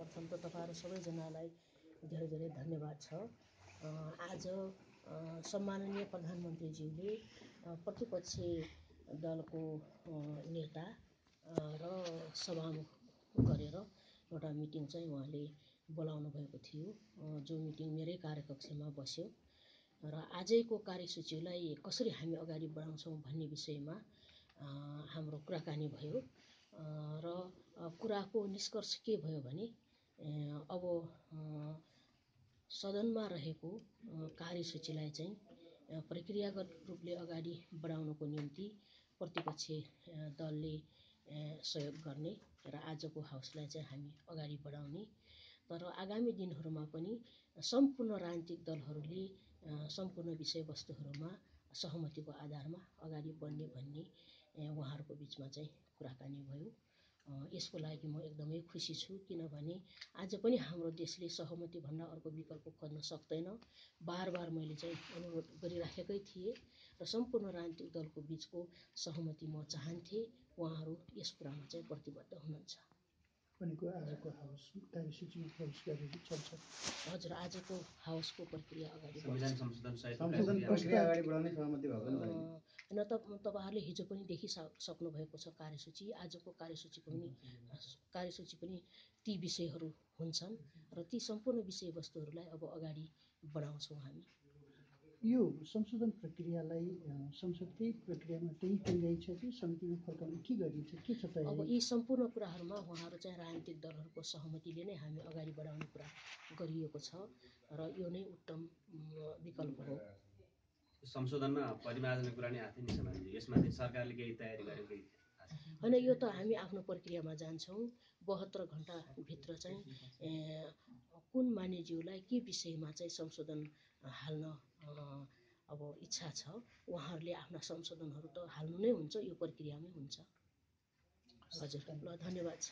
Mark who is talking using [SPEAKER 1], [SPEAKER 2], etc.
[SPEAKER 1] प्रथम त तपाईँहरू सबैजनालाई धेरै धेरै धन्यवाद छ। आज सम्माननीय प्रधानमन्त्रीज्यूले प्रतिपक्षी दलको नेता र सभामुख गरेर एउटा मिटिङ चाहिँ उहाँले बोलाउनु भएको थियो। जो मिटिङ मेरै कार्यकक्षमा बस्यो। र आजैको कार्यसूचीलाई कसरी हामी अगाडि बढाउँछौँ भन्ने विषयमा हाम्रो कुराकानी भयो। र कुराको निष्कर्ष के भयो भने अब सदनमा रहेको कार्यसूचीलाई चाहिँ प्रक्रियागत रूपले अगाडि बढाउनको निम्ति प्रतिपक्षी दलले सहयोग गर्ने र आजको हाउसलाई चाहिँ हामी अगाडि बढाउने। तर आगामी दिनहरूमा पनि सम्पूर्ण राजनीतिक दलहरूले सम्पूर्ण विषयवस्तुहरूमा सहमतिको आधारमा अगाडि बढ्ने भन्ने उहाँहरूको बिचमा चाहिँ कुराकानी भयो। यसको लागि म एकदमै खुसी छु किनभने आज पनि हाम्रो देशले सहमतिभन्दा अर्को विकल्प खोज्न सक्दैन। बार बार मैले चाहिँ अनुरोध गरिराखेकै थिएँ र सम्पूर्ण राजनीतिक दलको बिचको सहमति म चाहन्थेँ। उहाँहरू यस कुरामा चाहिँ प्रतिबद्ध हुनुहुन्छ।
[SPEAKER 2] भनेको आजको हाउस कार्यसूचीमा प्रवेश गरेको चल्छ।
[SPEAKER 1] हजुर आजको हाउसको प्रक्रिया अगाडि
[SPEAKER 3] संविधान संशोधन सहित
[SPEAKER 4] संशोधन प्रक्रिया। अगाडि बढाउने सहमति भएको नि
[SPEAKER 1] त तपाईँहरूले हिजो पनि देखिसा सक्नु भएको छ कार्यसूची। आजको कार्यसूचीको पनि कार्यसूची पनि ती विषयहरू हुन्छन्। र ती सम्पूर्ण विषयवस्तुहरूलाई अब अगाडि बढाउँछौँ हामी।
[SPEAKER 2] यो संशोधन प्रक्रियालाई संसदकै प्रक्रियामा त्यही परिरहेछ कि समितिमा फर्काउने के गरिन्छ के छ
[SPEAKER 1] अब
[SPEAKER 2] तयारी
[SPEAKER 1] यी सम्पूर्ण कुराहरूमा उहाँहरू चाहिँ राजनीतिक दलहरूको सहमतिले नै हामी अगाडि बढाउने कुरा गरिएको छ र यो नै उत्तम विकल्प हो
[SPEAKER 3] संशोधनमा परिमार्जनको कुरा नै आएको थियो नि समाजले यसमाथि सरकारले केही तयारी गरेको?
[SPEAKER 1] होइन यो त हामी आफ्नो प्रक्रियामा जान्छौँ बहत्तर घन्टाभित्र चाहिँ कुन मान्यज्यूलाई के विषयमा चाहिँ संशोधन हाल्न अब इच्छा छ उहाँहरूले आफ्ना संशोधनहरू त हाल्नु नै हुन्छ यो प्रक्रियामै हुन्छ। हजुर ल धन्यवाद। छ